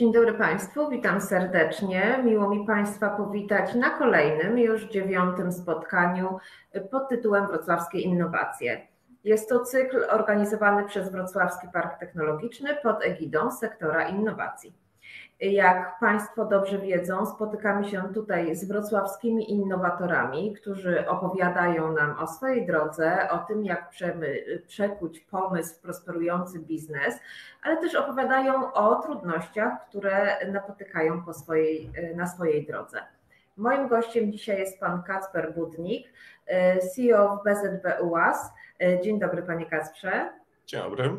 Dzień dobry Państwu, witam serdecznie. Miło mi Państwa powitać na kolejnym, już dziewiątym spotkaniu pod tytułem Wrocławskie Innowacje. Jest to cykl organizowany przez Wrocławski Park Technologiczny pod egidą sektora innowacji. Jak Państwo dobrze wiedzą, spotykamy się tutaj z wrocławskimi innowatorami, którzy opowiadają nam o swojej drodze, o tym, jak przekuć pomysł w prosperujący biznes, ale też opowiadają o trudnościach, które napotykają po swojej, na swojej drodze. Moim gościem dzisiaj jest pan Kacper Budnik, CEO w BZB UAS. Dzień dobry, panie Kacprze. Dzień dobry.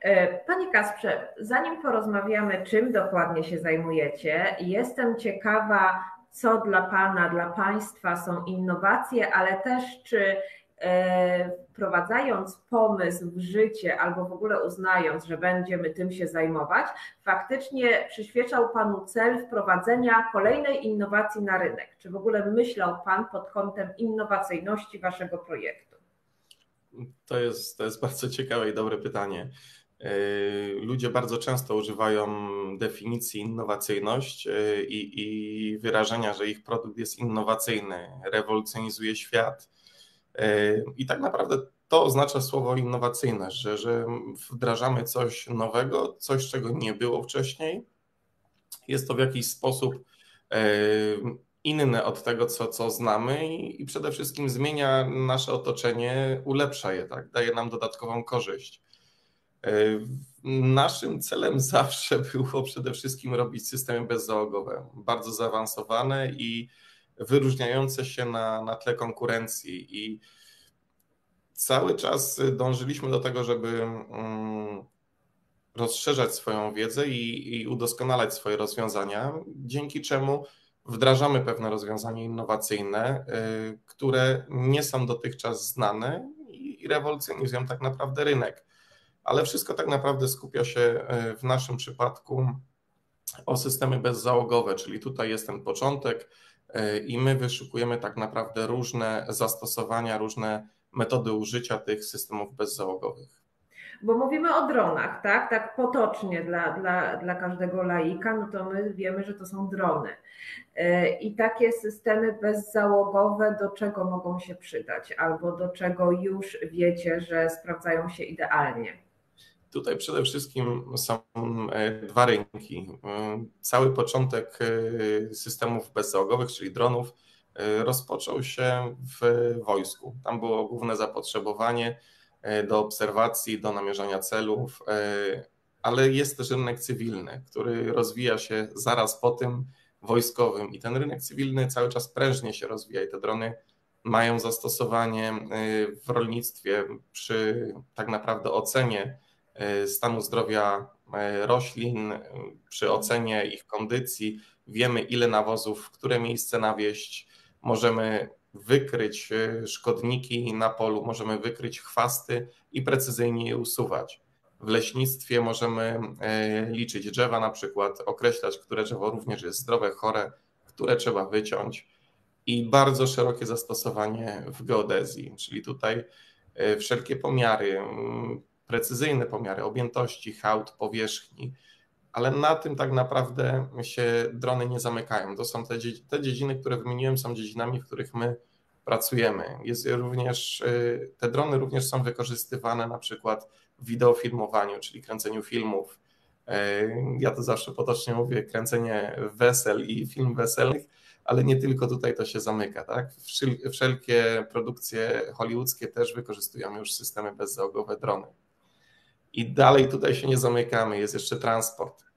E, panie Kasprze, zanim porozmawiamy, czym dokładnie się zajmujecie, jestem ciekawa, co dla Pana, dla Państwa są innowacje, ale też czy e, wprowadzając pomysł w życie albo w ogóle uznając, że będziemy tym się zajmować, faktycznie przyświecał Panu cel wprowadzenia kolejnej innowacji na rynek? Czy w ogóle myślał Pan pod kątem innowacyjności Waszego projektu? To jest, to jest bardzo ciekawe i dobre pytanie. E, ludzie bardzo często używają definicji innowacyjność e, i, i wyrażenia, że ich produkt jest innowacyjny, rewolucjonizuje świat. E, I tak naprawdę to oznacza słowo innowacyjne, że, że wdrażamy coś nowego, coś, czego nie było wcześniej. Jest to w jakiś sposób inne od tego, co, co znamy i, i przede wszystkim zmienia nasze otoczenie, ulepsza je, tak? daje nam dodatkową korzyść. E, naszym celem zawsze było przede wszystkim robić systemy bezzałogowe, bardzo zaawansowane i wyróżniające się na, na tle konkurencji. I cały czas dążyliśmy do tego, żeby mm, rozszerzać swoją wiedzę i, i udoskonalać swoje rozwiązania, dzięki czemu wdrażamy pewne rozwiązania innowacyjne, y, które nie są dotychczas znane i rewolucjonizują tak naprawdę rynek. Ale wszystko tak naprawdę skupia się y, w naszym przypadku o systemy bezzałogowe, czyli tutaj jest ten początek y, i my wyszukujemy tak naprawdę różne zastosowania, różne metody użycia tych systemów bezzałogowych. Bo mówimy o dronach, tak? Tak potocznie dla, dla, dla każdego laika, no to my wiemy, że to są drony. E, I takie systemy bezzałogowe do czego mogą się przydać, albo do czego już wiecie, że sprawdzają się idealnie? Tutaj przede wszystkim są e, dwa rynki. E, cały początek systemów bezzałogowych, czyli dronów, rozpoczął się w wojsku. Tam było główne zapotrzebowanie do obserwacji, do namierzania celów, e, ale jest też rynek cywilny, który rozwija się zaraz po tym wojskowym i ten rynek cywilny cały czas prężnie się rozwija i te drony mają zastosowanie e, w rolnictwie przy tak naprawdę ocenie stanu zdrowia roślin, przy ocenie ich kondycji. Wiemy, ile nawozów, w które miejsce nawieść. Możemy wykryć e, szkodniki na polu, możemy wykryć chwasty i precyzyjnie je usuwać. W leśnictwie możemy e, liczyć drzewa, na przykład określać, które drzewo również jest zdrowe, chore, które trzeba wyciąć. I bardzo szerokie zastosowanie w geodezji, czyli tutaj e, wszelkie pomiary, precyzyjne pomiary objętości, hałd, powierzchni, ale na tym tak naprawdę się drony nie zamykają. To są te, te dziedziny, które wymieniłem, są dziedzinami, w których my pracujemy. Jest również, y, te drony również są wykorzystywane na przykład w wideofilmowaniu, czyli kręceniu filmów. Y, ja to zawsze potocznie mówię, kręcenie wesel i film weselnych, ale nie tylko tutaj to się zamyka. Tak? Wszelkie produkcje hollywoodzkie też wykorzystują już systemy bezzałogowe drony. I dalej tutaj się nie zamykamy, jest jeszcze transport.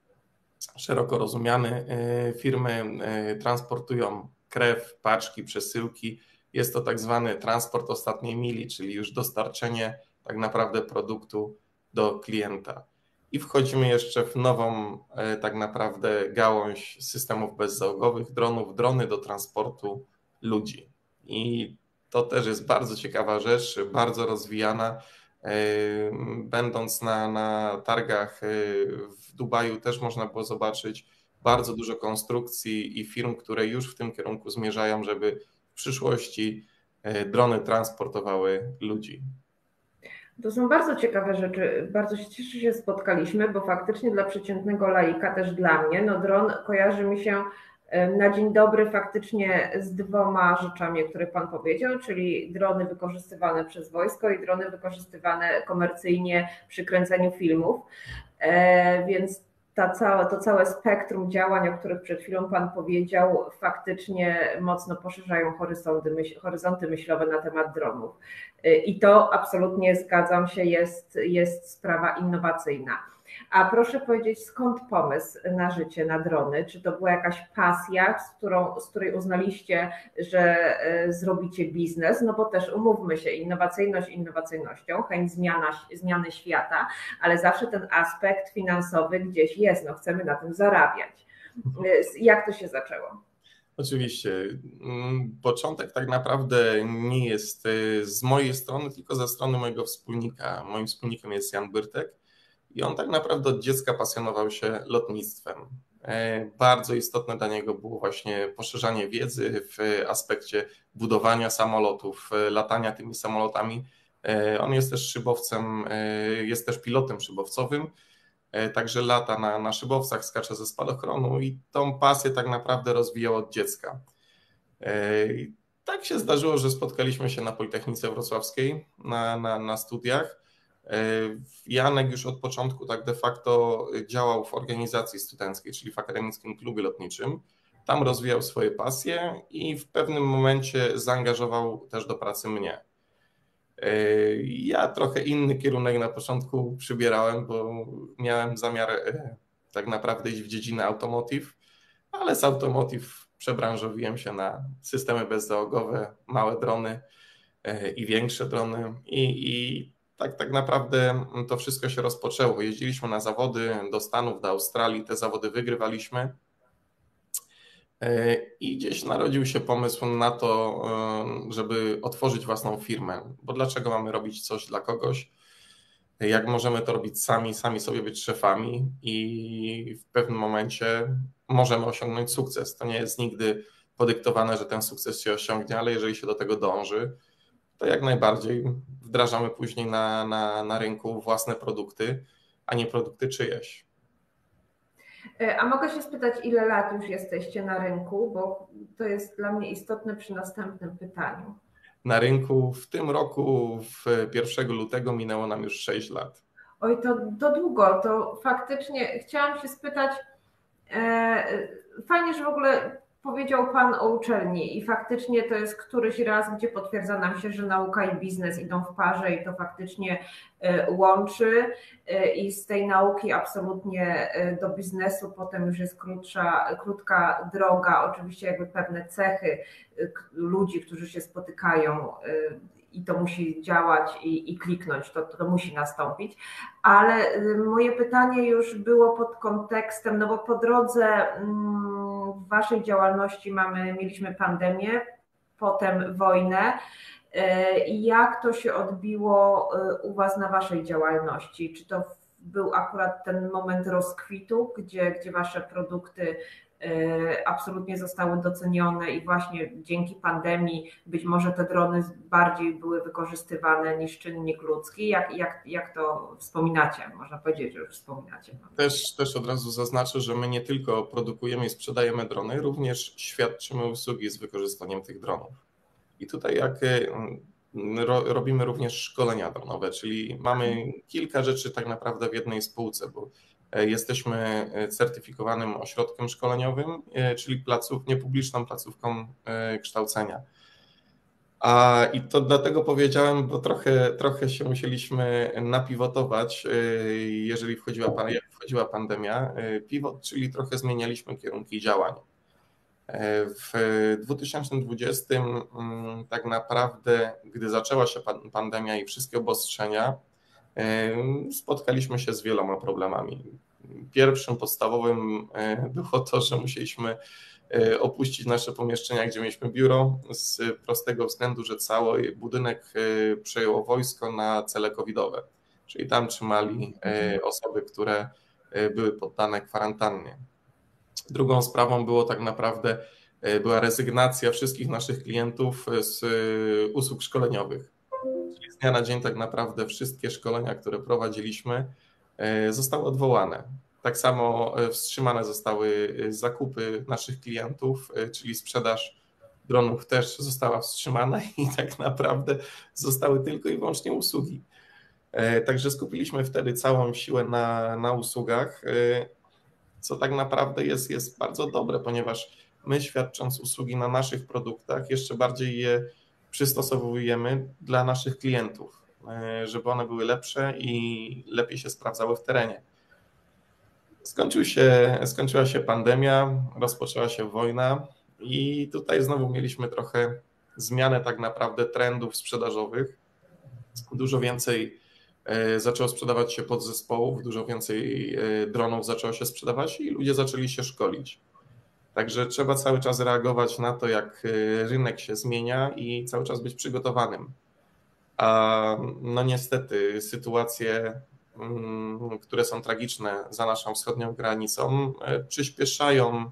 Szeroko rozumiany, y, firmy transportują krew, paczki, przesyłki jest to tak zwany transport ostatniej mili, czyli już dostarczenie tak naprawdę produktu do klienta. I wchodzimy jeszcze w nową e, tak naprawdę gałąź systemów bezzałogowych, dronów, drony do transportu ludzi. I to też jest bardzo ciekawa rzecz, bardzo rozwijana. Będąc na, na targach e, w Dubaju, też można było zobaczyć bardzo dużo konstrukcji i firm, które już w tym kierunku zmierzają, żeby w przyszłości e, drony transportowały ludzi. To są bardzo ciekawe rzeczy. Bardzo się cieszę, że się spotkaliśmy, bo faktycznie dla przeciętnego laika, też dla mnie, no dron kojarzy mi się na dzień dobry faktycznie z dwoma rzeczami, o których Pan powiedział, czyli drony wykorzystywane przez wojsko i drony wykorzystywane komercyjnie przy kręceniu filmów. E, więc ta całe, to całe spektrum działań, o których przed chwilą Pan powiedział, faktycznie mocno poszerzają horyzonty, myśl, horyzonty myślowe na temat dronów. E, I to absolutnie zgadzam się, jest, jest sprawa innowacyjna. A proszę powiedzieć, skąd pomysł na życie na drony? Czy to była jakaś pasja, z, którą, z której uznaliście, że e, zrobicie biznes? No bo też umówmy się, innowacyjność innowacyjnością, chęć zmiana, zmiany świata, ale zawsze ten aspekt finansowy gdzieś jest, no chcemy na tym zarabiać. E, jak to się zaczęło? Oczywiście. Mm, początek tak naprawdę nie jest e, z mojej strony, tylko ze strony mojego wspólnika. Moim wspólnikiem jest Jan Byrtek i on tak naprawdę od dziecka pasjonował się lotnictwem. E, bardzo istotne dla niego było właśnie poszerzanie wiedzy w aspekcie budowania samolotów, e, latania tymi samolotami. E, on jest też szybowcem, jest też pilotem szybowcowym, także lata na, na szybowcach, skacze ze spadochronu i tą pasję tak naprawdę rozwijał od dziecka. tak się zdarzyło, że spotkaliśmy się na Politechnice Wrocławskiej na, na, na studiach Janek już od początku tak de facto działał w organizacji studenckiej, czyli w akademickim klubie lotniczym. Tam rozwijał swoje pasje i w pewnym momencie zaangażował też do pracy mnie. E, ja trochę inny kierunek na początku przybierałem, bo miałem zamiar e, tak naprawdę iść w dziedzinę automotive, ale z automotive przebranżowiłem się na systemy bezzałogowe, małe drony i większe drony i, i tak, tak naprawdę to wszystko się rozpoczęło. Jeździliśmy na zawody do Stanów, do Australii, te zawody wygrywaliśmy. E, I gdzieś narodził się pomysł na to, e, żeby otworzyć własną firmę. Bo dlaczego mamy robić coś dla kogoś? Jak możemy to robić sami, sami sobie być szefami i w pewnym momencie możemy osiągnąć sukces. To nie jest nigdy podyktowane, że ten sukces się osiągnie, ale jeżeli się do tego dąży, to jak najbardziej wdrażamy później na, na, na rynku własne produkty, a nie produkty czyjeś. E, a mogę się spytać, ile lat już jesteście na rynku, bo to jest dla mnie istotne przy następnym pytaniu. Na rynku w tym roku, w 1 lutego, minęło nam już 6 lat. Oj, to, to długo. To faktycznie chciałam się spytać. E, fajnie, że w ogóle Powiedział Pan o uczelni i faktycznie to jest któryś raz, gdzie potwierdza nam się, że nauka i biznes idą w parze i to faktycznie e, łączy e, i z tej nauki absolutnie e, do biznesu potem już jest krótsza, krótka droga, oczywiście jakby pewne cechy ludzi, którzy się spotykają i to musi działać i, i kliknąć, to, to musi nastąpić. Ale moje pytanie już było pod kontekstem, no bo po drodze mm, w Waszej działalności mamy, mieliśmy pandemię, potem wojnę. I jak to się odbiło u Was na Waszej działalności? Czy to był akurat ten moment rozkwitu, gdzie, gdzie Wasze produkty E, absolutnie zostały docenione i właśnie dzięki pandemii być może te drony bardziej były wykorzystywane niż czynnik ludzki. Jak, jak, jak to wspominacie? Można powiedzieć, że już wspominacie. Też, też od razu zaznaczę, że my nie tylko produkujemy i sprzedajemy drony, również świadczymy usługi z wykorzystaniem tych dronów. I tutaj jak e, robimy również szkolenia dronowe, czyli mamy kilka rzeczy tak naprawdę w jednej spółce, bo jesteśmy e, certyfikowanym ośrodkiem szkoleniowym, e, czyli placów, niepubliczną placówką kształcenia. A, I to dlatego powiedziałem, bo trochę, trochę się musieliśmy napivotować, jeżeli wchodziła, wchodziła pandemia. Pivot, czyli trochę zmienialiśmy kierunki działań. W 2020 mm, tak naprawdę, gdy zaczęła się pandemia i wszystkie obostrzenia, spotkaliśmy się z wieloma problemami. Pierwszym podstawowym e, było to, że musieliśmy e, opuścić nasze pomieszczenia, gdzie mieliśmy biuro, z prostego względu, że cały budynek e, przejęło wojsko na cele covidowe, czyli tam trzymali osoby, które były poddane kwarantannie. Drugą sprawą było tak naprawdę była rezygnacja wszystkich naszych klientów z usług szkoleniowych Czyli z dnia na dzień tak naprawdę wszystkie szkolenia, które prowadziliśmy, zostały odwołane. Tak samo wstrzymane zostały zakupy naszych klientów, czyli sprzedaż dronów też została wstrzymana i tak naprawdę zostały tylko i wyłącznie usługi. E, także skupiliśmy wtedy całą siłę na, na usługach, e, co tak naprawdę jest, jest bardzo dobre, ponieważ my świadcząc usługi na naszych produktach, jeszcze bardziej je przystosowujemy dla naszych klientów, e, żeby one były lepsze i lepiej się sprawdzały w terenie. Skończył się, skończyła się pandemia, rozpoczęła się wojna i tutaj znowu mieliśmy trochę zmianę tak naprawdę trendów sprzedażowych. Dużo więcej E, zaczęło sprzedawać się podzespołów, dużo więcej e, dronów zaczęło się sprzedawać i ludzie zaczęli się szkolić. Także trzeba cały czas reagować na to, jak e, rynek się zmienia i cały czas być przygotowanym. A no niestety sytuacje, mm, które są tragiczne za naszą wschodnią granicą, przyspieszają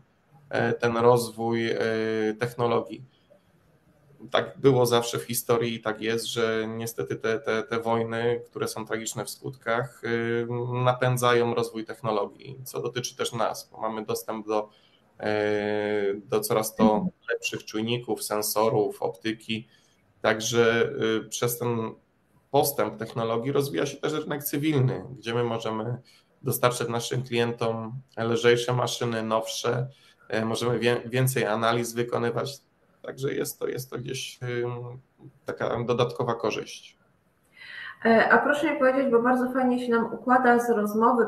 ten rozwój technologii tak było zawsze w historii i tak jest, że niestety te, te, te wojny, które są tragiczne w skutkach, y, napędzają rozwój technologii, co dotyczy też nas, bo mamy dostęp do, y, do coraz to lepszych czujników, sensorów, optyki. Także y, przez ten postęp technologii rozwija się też rynek cywilny, gdzie my możemy dostarczać naszym klientom lżejsze maszyny, nowsze, możemy więcej analiz wykonywać. Także jest to, jest to gdzieś taka dodatkowa korzyść. E, a proszę mi powiedzieć, bo bardzo fajnie się nam układa z rozmowy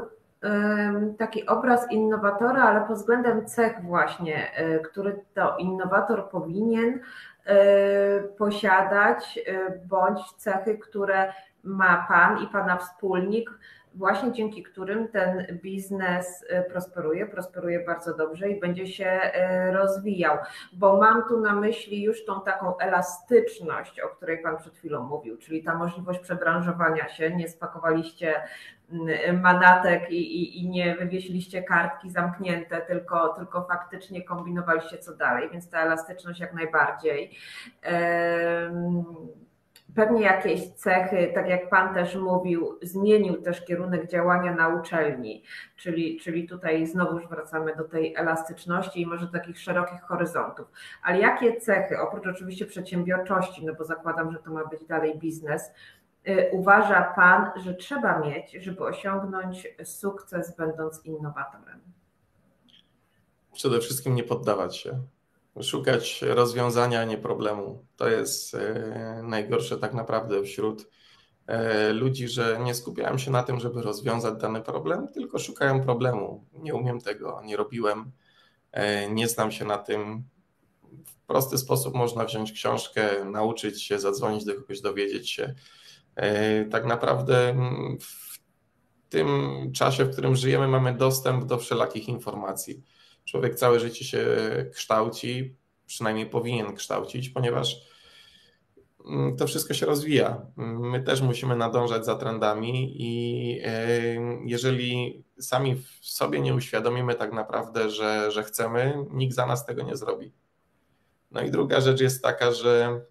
taki obraz innowatora, ale pod względem cech właśnie, e, który to innowator powinien e, posiadać, bądź cechy, które ma Pan i Pana wspólnik, właśnie dzięki którym ten biznes prosperuje, prosperuje bardzo dobrze i będzie się rozwijał. Bo mam tu na myśli już tą taką elastyczność, o której Pan przed chwilą mówił, czyli ta możliwość przebranżowania się, nie spakowaliście mm, manatek i, i, i nie wywiesiliście kartki zamknięte, tylko, tylko faktycznie kombinowaliście co dalej, więc ta elastyczność jak najbardziej. Pewnie jakieś cechy, tak jak Pan też mówił, zmienił też kierunek działania na uczelni, czyli, czyli tutaj znowuż wracamy do tej elastyczności i może takich szerokich horyzontów. Ale jakie cechy, oprócz oczywiście przedsiębiorczości, no bo zakładam, że to ma być dalej biznes, y, uważa Pan, że trzeba mieć, żeby osiągnąć sukces, będąc innowatorem? Przede wszystkim nie poddawać się szukać rozwiązania, a nie problemu. To jest e, najgorsze tak naprawdę wśród e, ludzi, że nie skupiają się na tym, żeby rozwiązać dany problem, tylko szukają problemu. Nie umiem tego, nie robiłem, nie znam się na tym. W prosty sposób można wziąć książkę, nauczyć się, zadzwonić do kogoś, dowiedzieć się. Tak naprawdę mm, w tym czasie, w którym żyjemy, mamy dostęp do wszelakich informacji człowiek całe życie się kształci, przynajmniej powinien kształcić, ponieważ mm, to wszystko się rozwija. My też musimy nadążać za trendami i jeżeli sami w sobie nie uświadomimy tak naprawdę, że, że chcemy, nikt za nas tego nie zrobi. No i druga rzecz jest taka, że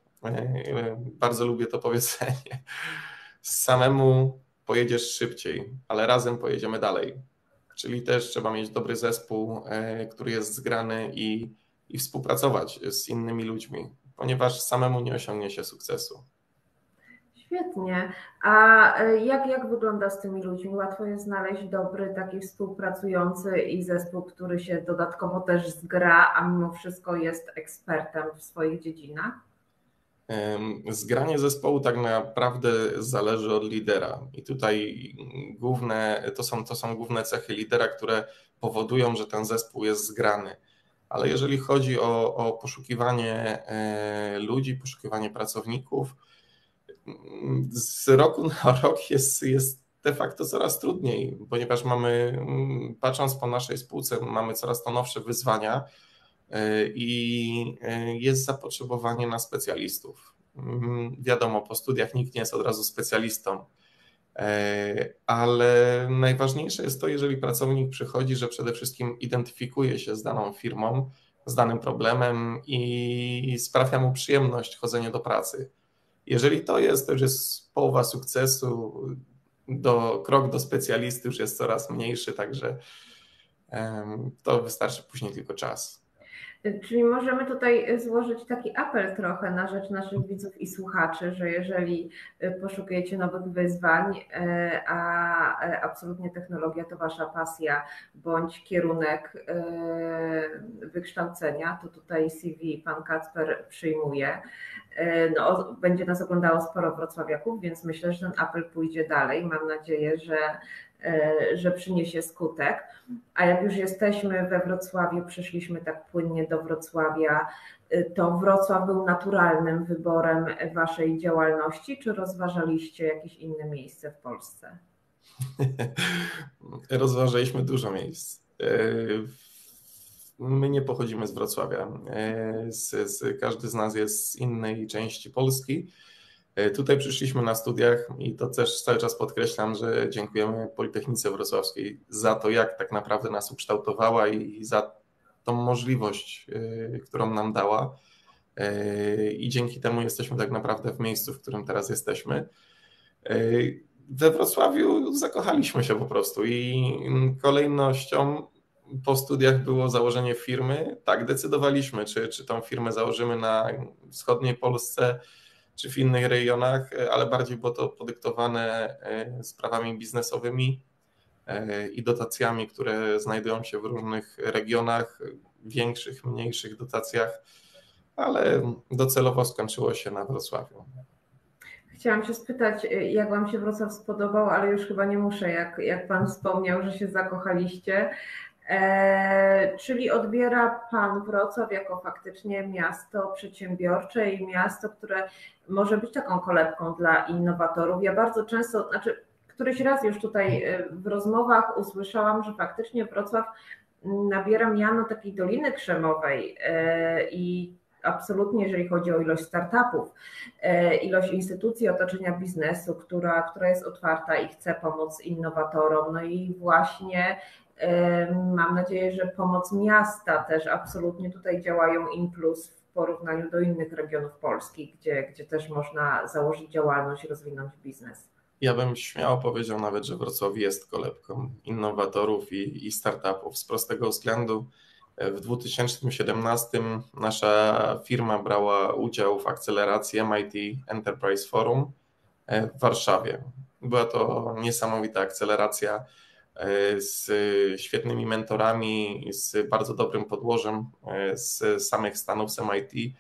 bardzo lubię to powiedzenie. Samemu pojedziesz szybciej, ale razem pojedziemy dalej czyli też trzeba mieć dobry zespół, e, który jest zgrany i, i współpracować z innymi ludźmi, ponieważ samemu nie osiągnie się sukcesu. Świetnie. A e, jak, jak wygląda z tymi ludźmi? Łatwo jest znaleźć dobry, taki współpracujący i zespół, który się dodatkowo też zgra, a mimo wszystko jest ekspertem w swoich dziedzinach? Zgranie zespołu tak naprawdę zależy od lidera i tutaj główne, to są, to są główne cechy lidera, które powodują, że ten zespół jest zgrany. Ale jeżeli chodzi o, o poszukiwanie e, ludzi, poszukiwanie pracowników, z roku na rok jest, jest de facto coraz trudniej, ponieważ mamy, patrząc po naszej spółce, mamy coraz to nowsze wyzwania, i e, jest zapotrzebowanie na specjalistów. Mm, wiadomo, po studiach nikt nie jest od razu specjalistą, e, ale najważniejsze jest to, jeżeli pracownik przychodzi, że przede wszystkim identyfikuje się z daną firmą, z danym problemem i sprawia mu przyjemność chodzenie do pracy. Jeżeli to jest, to już jest połowa sukcesu. Do, krok do specjalisty już jest coraz mniejszy, także to wystarczy później tylko czas. Czyli możemy tutaj złożyć taki apel trochę na rzecz naszych widzów i słuchaczy, że jeżeli poszukujecie nowych wyzwań, e, a e, absolutnie technologia to wasza pasja bądź kierunek wykształcenia, to tutaj CV pan Kacper przyjmuje. No, będzie nas oglądało sporo wrocławiaków, więc myślę, że ten apel pójdzie dalej. Mam nadzieję, że że przyniesie skutek. A jak już jesteśmy we Wrocławiu, przyszliśmy tak płynnie do Wrocławia, e, to Wrocław był naturalnym wyborem Waszej działalności, czy rozważaliście jakieś inne miejsce w Polsce? Rozważaliśmy dużo miejsc. E, my nie pochodzimy z Wrocławia. Każdy z nas jest z innej części Polski. E, tutaj przyszliśmy na studiach i to też cały czas podkreślam, że dziękujemy Politechnice Wrocławskiej za to, jak tak naprawdę nas ukształtowała i za tą możliwość, e, którą nam dała. E, I dzięki temu jesteśmy tak naprawdę w miejscu, w którym teraz jesteśmy. We Wrocławiu zakochaliśmy się po prostu i kolejnością po studiach było założenie firmy. Tak, decydowaliśmy, czy, czy tą firmę założymy na wschodniej Polsce, czy w innych rejonach, e, ale bardziej było to podyktowane e, sprawami biznesowymi e, i dotacjami, które znajdują się w różnych regionach, większych, mniejszych dotacjach, ale docelowo skończyło się na Wrocławiu. Chciałam się spytać, jak Wam się Wrocław spodobał, ale już chyba nie muszę, jak, jak Pan wspomniał, że się zakochaliście. E, czyli odbiera Pan Wrocław jako faktycznie miasto przedsiębiorcze i miasto, które może być taką kolebką dla innowatorów. Ja bardzo często, znaczy któryś raz już tutaj e, w rozmowach usłyszałam, że faktycznie Wrocław nabiera miano takiej Doliny Krzemowej e, i absolutnie, jeżeli chodzi o ilość startupów, ilość instytucji otoczenia biznesu, która, która jest otwarta i chce pomóc innowatorom. No i właśnie Mam nadzieję, że pomoc miasta też absolutnie tutaj działają in plus w porównaniu do innych regionów Polski, gdzie, gdzie też można założyć działalność, rozwinąć biznes. Ja bym śmiało powiedział nawet, że Wrocław jest kolebką innowatorów i, i startupów z prostego względu. W 2017 nasza firma brała udział w akceleracji MIT Enterprise Forum w Warszawie. Była to niesamowita akceleracja E, z świetnymi mentorami, z bardzo dobrym podłożem e, z samych Stanów, z MIT,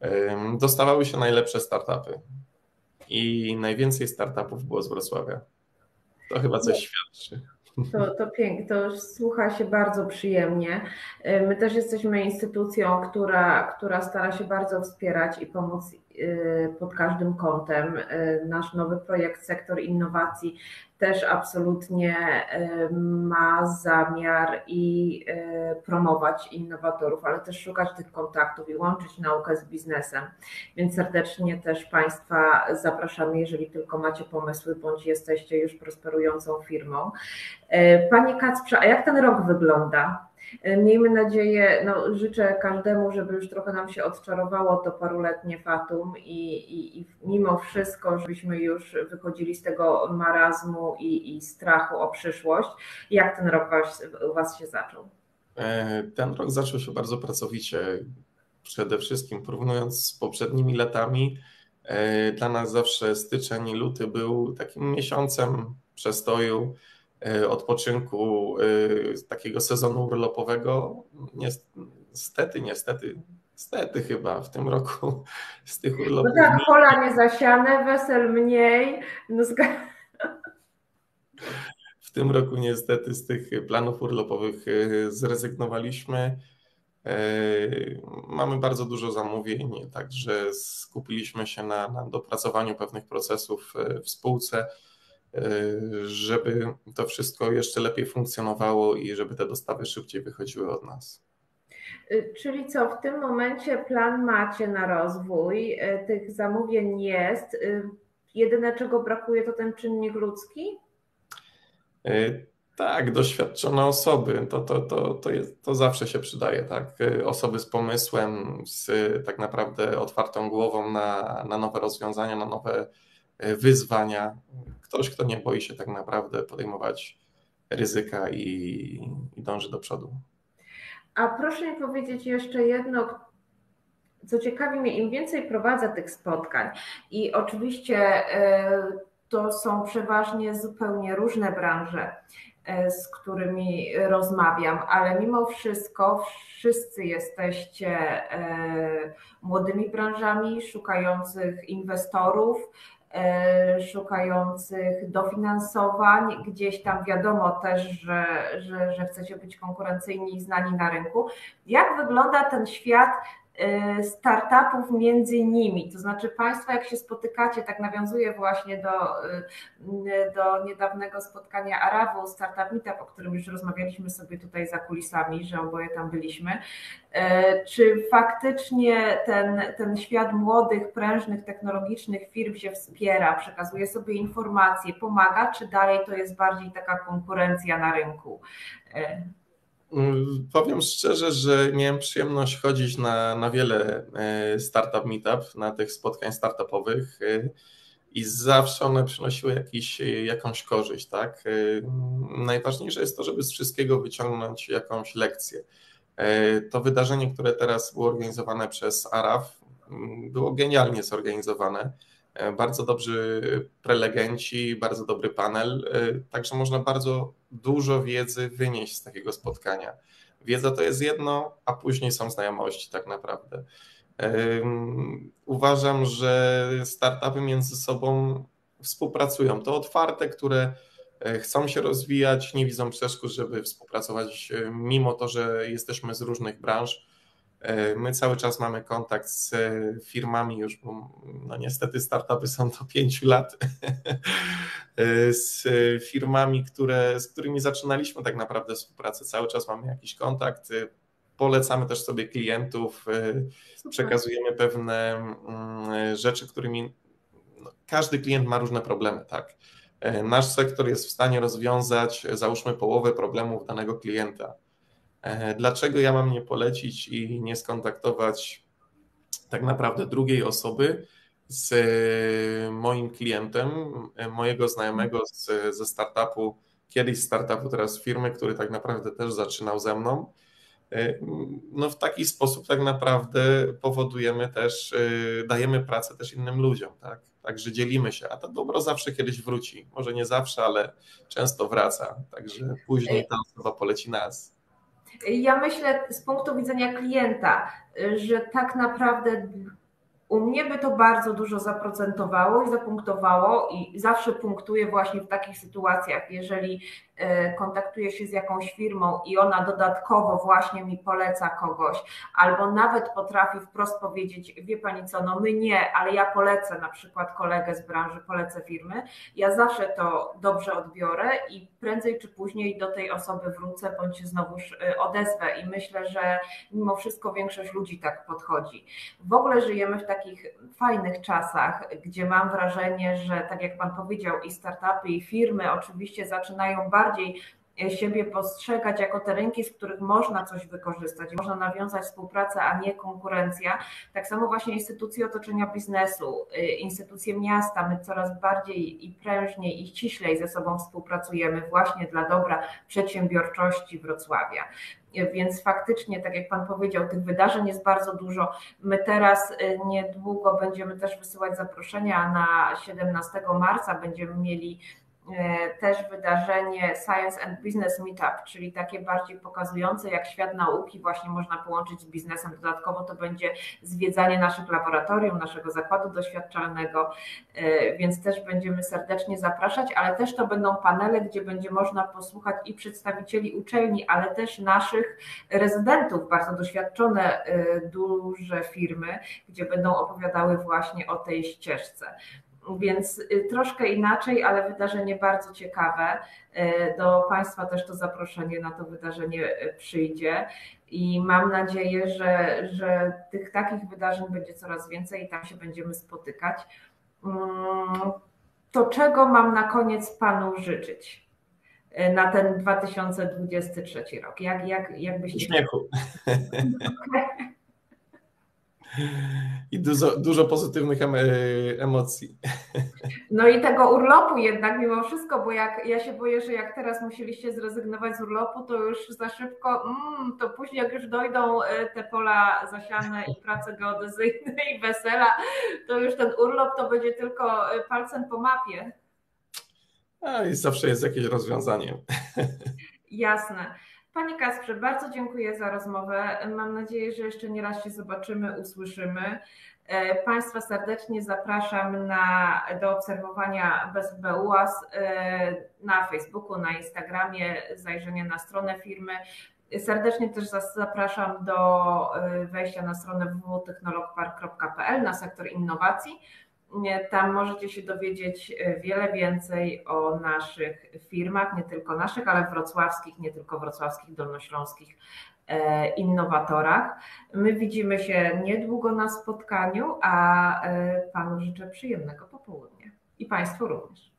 e, dostawały się najlepsze startupy. I najwięcej startupów było z Wrocławia. To chyba coś świadczy. To, to pięknie, to słucha się bardzo przyjemnie. My też jesteśmy instytucją, która, która stara się bardzo wspierać i pomóc pod każdym kątem. Nasz nowy projekt Sektor Innowacji też absolutnie ma zamiar i promować innowatorów, ale też szukać tych kontaktów i łączyć naukę z biznesem. Więc serdecznie też Państwa zapraszamy, jeżeli tylko macie pomysły bądź jesteście już prosperującą firmą. Panie Kacprze, a jak ten rok wygląda? E, miejmy nadzieję, no, życzę każdemu, żeby już trochę nam się odczarowało to paruletnie fatum i, i, i mimo wszystko, żebyśmy już wychodzili z tego marazmu i, i strachu o przyszłość. Jak ten rok was, u Was się zaczął? E, ten rok zaczął się bardzo pracowicie. Przede wszystkim porównując z poprzednimi latami, e, dla nas zawsze styczeń i luty był takim miesiącem przestoju odpoczynku e, takiego sezonu urlopowego. Niestety, niestety, niestety chyba w tym roku z tych urlopów. No tak, pola nie zasiane, wesel mniej. No w tym roku niestety z tych planów urlopowych e, zrezygnowaliśmy. Mamy bardzo dużo zamówień, także skupiliśmy się na, na dopracowaniu pewnych procesów w spółce żeby to wszystko jeszcze lepiej funkcjonowało i żeby te dostawy szybciej wychodziły od nas. Y, czyli co, w tym momencie plan macie na rozwój, y, tych zamówień jest. Y, jedyne czego brakuje to ten czynnik ludzki? Tak, doświadczone osoby, to, to, to, to, jest, to zawsze się przydaje, tak? Osoby z pomysłem, z tak naprawdę otwartą głową na, na nowe rozwiązania, na nowe wyzwania. Ktoś, kto nie boi się tak naprawdę podejmować ryzyka i, i dąży do przodu. A proszę mi powiedzieć jeszcze jedno, co ciekawi mnie, im więcej prowadzę tych spotkań i oczywiście e, to są przeważnie zupełnie różne branże, e, z którymi rozmawiam, ale mimo wszystko wszyscy jesteście e, młodymi branżami szukających inwestorów, szukających dofinansowań. Gdzieś tam wiadomo też, że, że, że chcecie być konkurencyjni i znani na rynku. Jak wygląda ten świat startupów między nimi. To znaczy, Państwo, jak się spotykacie, tak nawiązuje właśnie do, y, do niedawnego spotkania Arawu, Startup Meetup, o którym już rozmawialiśmy sobie tutaj za kulisami, że oboje tam byliśmy. Y, czy faktycznie ten, ten świat młodych, prężnych, technologicznych firm się wspiera, przekazuje sobie informacje, pomaga, czy dalej to jest bardziej taka konkurencja na rynku? Powiem szczerze, że miałem przyjemność chodzić na, na wiele e, startup meetup, na tych spotkań startupowych e, i zawsze one przynosiły jakiś, jakąś korzyść, tak? E, najważniejsze jest to, żeby z wszystkiego wyciągnąć jakąś lekcję. To wydarzenie, które teraz było organizowane przez ARAF, było genialnie zorganizowane. Bardzo dobrzy prelegenci, bardzo dobry panel, także można bardzo dużo wiedzy wynieść z takiego spotkania. Wiedza to jest jedno, a później są znajomości tak naprawdę. Uważam, że startupy między sobą współpracują. To otwarte, które e, chcą się rozwijać, nie widzą przeszkód, żeby współpracować, e, mimo to, że jesteśmy z różnych branż E, my cały czas mamy kontakt z e, firmami już, bo no niestety startupy są do pięciu lat, e, z firmami, które, z którymi zaczynaliśmy tak naprawdę współpracę. Cały czas mamy jakiś kontakt. Polecamy też sobie klientów, przekazujemy pewne mm, rzeczy, którymi no, każdy klient ma różne problemy, tak. Nasz sektor jest w stanie rozwiązać, załóżmy, połowę problemów danego klienta E, dlaczego ja mam nie polecić i nie skontaktować tak naprawdę drugiej osoby z e, moim klientem, e, mojego znajomego z, ze startupu, kiedyś startupu, teraz firmy, który tak naprawdę też zaczynał ze mną. No w taki sposób tak naprawdę powodujemy też, dajemy pracę też innym ludziom, tak? Także dzielimy się, a to dobro zawsze kiedyś wróci. Może nie zawsze, ale często wraca. Także później ta osoba poleci nas. Ja myślę z punktu widzenia klienta, że tak naprawdę u mnie by to bardzo dużo zaprocentowało i zapunktowało i zawsze punktuję właśnie w takich sytuacjach, jeżeli E, kontaktuje się z jakąś firmą i ona dodatkowo właśnie mi poleca kogoś, albo nawet potrafi wprost powiedzieć, wie pani co, no my nie, ale ja polecę na przykład kolegę z branży, polecę firmy, ja zawsze to dobrze odbiorę i prędzej czy później do tej osoby wrócę, bądź się znowuż e, odezwę i myślę, że mimo wszystko większość ludzi tak podchodzi. W ogóle żyjemy w takich fajnych czasach, gdzie mam wrażenie, że tak jak pan powiedział i startupy i firmy oczywiście zaczynają bardzo bardziej siebie postrzegać jako te rynki, z których można coś wykorzystać, można nawiązać współpracę, a nie konkurencja. Tak samo właśnie instytucje otoczenia biznesu, y, instytucje miasta, my coraz bardziej i prężniej i ściślej ze sobą współpracujemy właśnie dla dobra przedsiębiorczości Wrocławia. Więc faktycznie, tak jak Pan powiedział, tych wydarzeń jest bardzo dużo. My teraz niedługo będziemy też wysyłać zaproszenia na 17 marca, będziemy mieli E, też wydarzenie Science and Business Meetup, czyli takie bardziej pokazujące, jak świat nauki właśnie można połączyć z biznesem. Dodatkowo to będzie zwiedzanie naszych laboratorium, naszego zakładu doświadczalnego, e, więc też będziemy serdecznie zapraszać, ale też to będą panele, gdzie będzie można posłuchać i przedstawicieli uczelni, ale też naszych rezydentów, bardzo doświadczone e, duże firmy, gdzie będą opowiadały właśnie o tej ścieżce. Więc y, troszkę inaczej, ale wydarzenie bardzo ciekawe. Y, do Państwa też to zaproszenie na to wydarzenie y, przyjdzie i mam nadzieję, że, że tych takich wydarzeń będzie coraz więcej i tam się będziemy spotykać. Mm, to czego mam na koniec Panu życzyć? na ten 2023 rok? Jak, jak, jak byście... Uśmiechu. I dużo, dużo pozytywnych emocji. No i tego urlopu jednak mimo wszystko, bo jak ja się boję, że jak teraz musieliście zrezygnować z urlopu, to już za szybko, mm, to później jak już dojdą e, te pola zasiane i prace geodezyjne i wesela, to już ten urlop to będzie tylko e, palcem po mapie. A i zawsze jest jakieś rozwiązanie. Jasne. Panie Kasprze, bardzo dziękuję za rozmowę. Mam nadzieję, że jeszcze nie raz się zobaczymy, usłyszymy. E, państwa serdecznie zapraszam na, do obserwowania BSBUAS e, na Facebooku, na Instagramie, zajrzenia na stronę firmy. Serdecznie też zapraszam do e, wejścia na stronę www.technologpark.pl na sektor innowacji. Tam możecie się dowiedzieć e, wiele więcej o naszych firmach, nie tylko naszych, ale wrocławskich, nie tylko wrocławskich, dolnośląskich e, innowatorach. My widzimy się niedługo na spotkaniu, a e, Panu życzę przyjemnego popołudnia i Państwu również.